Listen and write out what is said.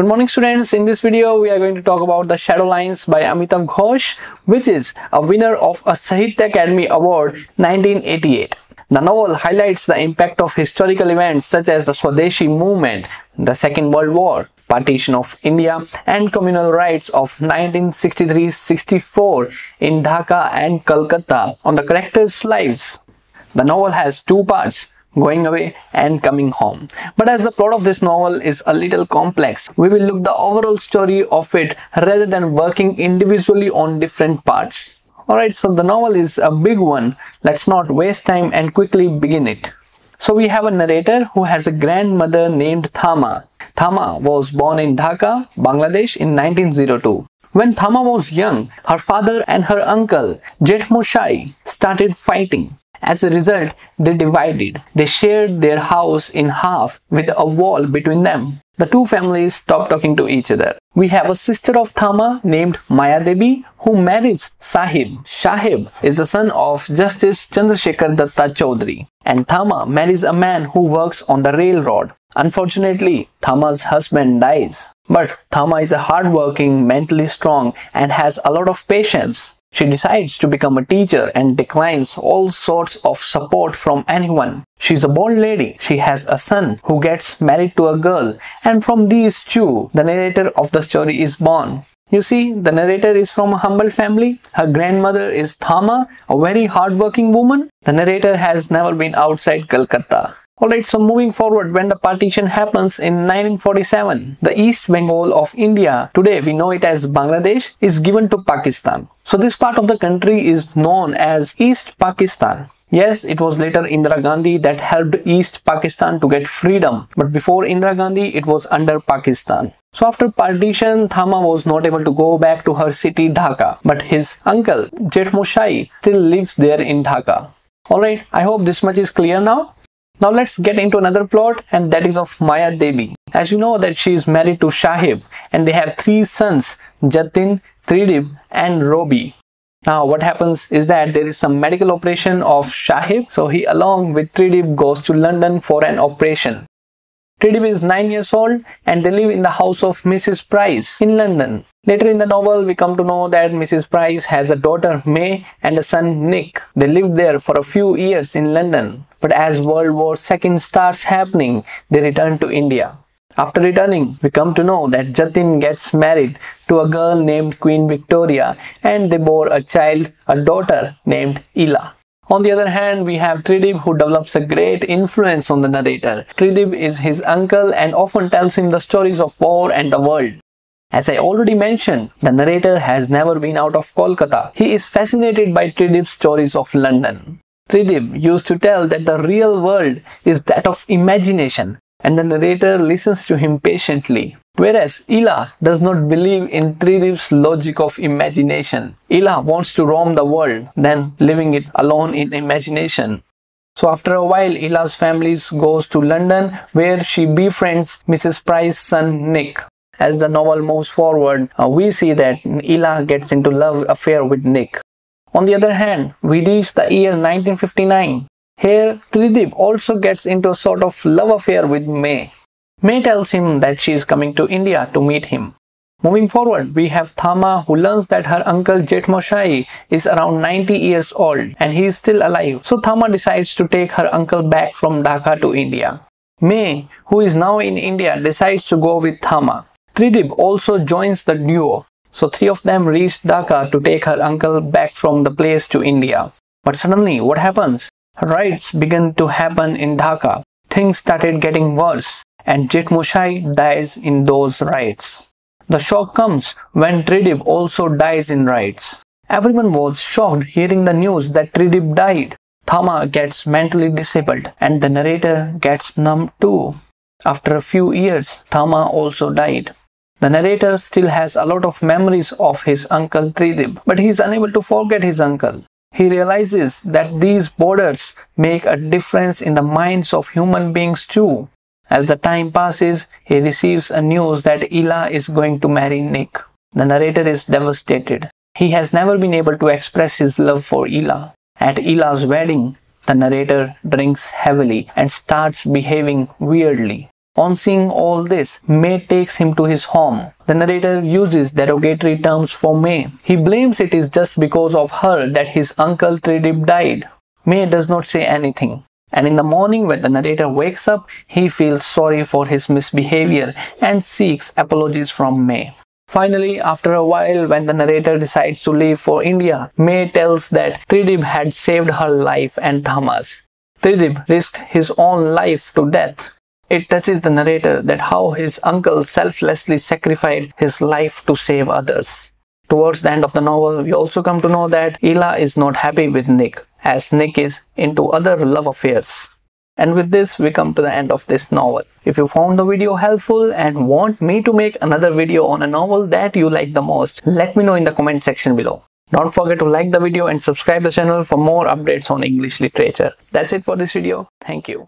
Good morning students. In this video, we are going to talk about The Shadow Lines by Amitav Ghosh, which is a winner of a Sahitya Akademi Award 1988. The novel highlights the impact of historical events such as the Swadeshi movement, the Second World War, partition of India and communal rights of 1963-64 in Dhaka and Calcutta on the characters' lives. The novel has two parts going away and coming home. But as the plot of this novel is a little complex, we will look the overall story of it rather than working individually on different parts. Alright, so the novel is a big one. Let's not waste time and quickly begin it. So we have a narrator who has a grandmother named Thama. Thama was born in Dhaka, Bangladesh in 1902. When Thama was young, her father and her uncle, Jetmoshai, started fighting. As a result, they divided. They shared their house in half with a wall between them. The two families stopped talking to each other. We have a sister of Thama named Maya Devi who marries Sahib. Sahib is the son of Justice Chandrasekhar Datta Chaudhary. And Thama marries a man who works on the railroad. Unfortunately, Thama's husband dies. But Thama is a hardworking, mentally strong, and has a lot of patience. She decides to become a teacher and declines all sorts of support from anyone. She's a bold lady. She has a son who gets married to a girl, and from these two, the narrator of the story is born. You see, the narrator is from a humble family. Her grandmother is Thama, a very hardworking woman. The narrator has never been outside Calcutta. Alright, so moving forward, when the partition happens in 1947, the East Bengal of India, today we know it as Bangladesh, is given to Pakistan. So this part of the country is known as East Pakistan. Yes, it was later Indira Gandhi that helped East Pakistan to get freedom, but before Indira Gandhi, it was under Pakistan. So after partition, Thama was not able to go back to her city Dhaka, but his uncle Jetmoshai still lives there in Dhaka. Alright, I hope this much is clear now. Now let's get into another plot and that is of Maya Devi. As you know that she is married to Shahib and they have three sons Jatin, Tridib and Robi. Now what happens is that there is some medical operation of Shahib so he along with Tridib goes to London for an operation. Tridib is 9 years old and they live in the house of Mrs. Price in London. Later in the novel, we come to know that Mrs. Price has a daughter May and a son Nick. They lived there for a few years in London. But as World War II starts happening, they return to India. After returning, we come to know that Jatin gets married to a girl named Queen Victoria and they bore a child, a daughter named Ila. On the other hand, we have Tridib who develops a great influence on the narrator. Tridib is his uncle and often tells him the stories of war and the world. As I already mentioned, the narrator has never been out of Kolkata. He is fascinated by Tridib's stories of London. Tridib used to tell that the real world is that of imagination and the narrator listens to him patiently. Whereas Ila does not believe in Tridib's logic of imagination. Ila wants to roam the world than living it alone in imagination. So after a while, Ila's family goes to London where she befriends Mrs. Price's son Nick. As the novel moves forward, uh, we see that Ila gets into love affair with Nick. On the other hand, we reach the year 1959. Here, Tridib also gets into a sort of love affair with May. May tells him that she is coming to India to meet him. Moving forward, we have Thama who learns that her uncle Jetmoshai is around 90 years old and he is still alive. So Thama decides to take her uncle back from Dhaka to India. May, who is now in India, decides to go with Thama. Tridib also joins the duo. So three of them reach Dhaka to take her uncle back from the place to India. But suddenly, what happens? Riots began to happen in Dhaka. Things started getting worse, and Jetmoshai dies in those riots. The shock comes when Tridib also dies in riots. Everyone was shocked hearing the news that Tridib died. Thama gets mentally disabled, and the narrator gets numb too. After a few years, Thama also died. The narrator still has a lot of memories of his uncle Tridib, but he is unable to forget his uncle. He realizes that these borders make a difference in the minds of human beings too. As the time passes, he receives a news that Ila is going to marry Nick. The narrator is devastated. He has never been able to express his love for Ila. At Ila's wedding, the narrator drinks heavily and starts behaving weirdly. On seeing all this, May takes him to his home. The narrator uses derogatory terms for May. He blames it is just because of her that his uncle Tridib died. May does not say anything. And in the morning when the narrator wakes up, he feels sorry for his misbehavior and seeks apologies from May. Finally, after a while, when the narrator decides to leave for India, May tells that Tridib had saved her life and Thamas. Tridib risked his own life to death. It touches the narrator that how his uncle selflessly sacrificed his life to save others. Towards the end of the novel, we also come to know that Ila is not happy with Nick, as Nick is into other love affairs. And with this, we come to the end of this novel. If you found the video helpful and want me to make another video on a novel that you like the most, let me know in the comment section below. Don't forget to like the video and subscribe the channel for more updates on English literature. That's it for this video. Thank you.